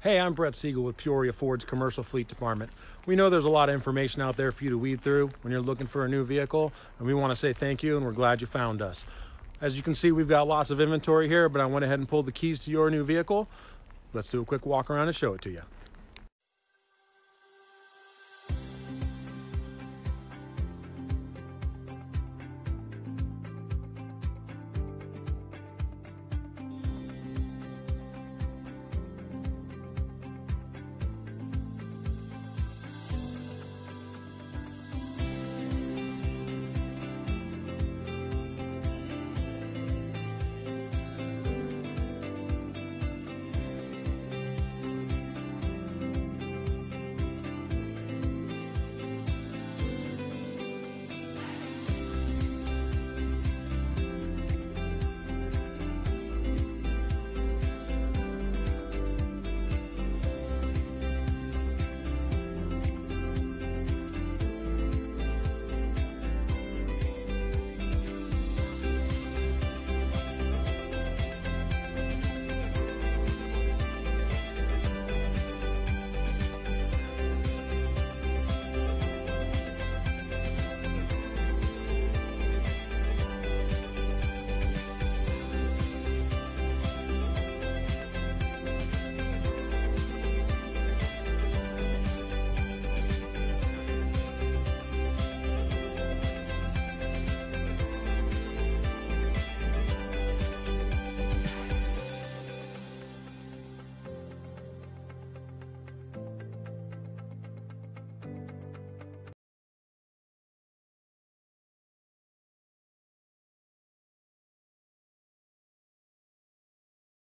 Hey, I'm Brett Siegel with Peoria Ford's Commercial Fleet Department. We know there's a lot of information out there for you to weed through when you're looking for a new vehicle, and we want to say thank you and we're glad you found us. As you can see, we've got lots of inventory here, but I went ahead and pulled the keys to your new vehicle. Let's do a quick walk around and show it to you.